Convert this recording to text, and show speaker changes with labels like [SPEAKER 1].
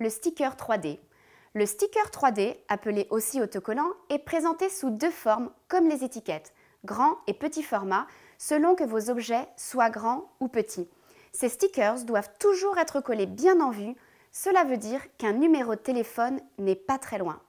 [SPEAKER 1] le sticker 3D. Le sticker 3D, appelé aussi autocollant, est présenté sous deux formes comme les étiquettes, grand et petit format, selon que vos objets soient grands ou petits. Ces stickers doivent toujours être collés bien en vue, cela veut dire qu'un numéro de téléphone n'est pas très loin.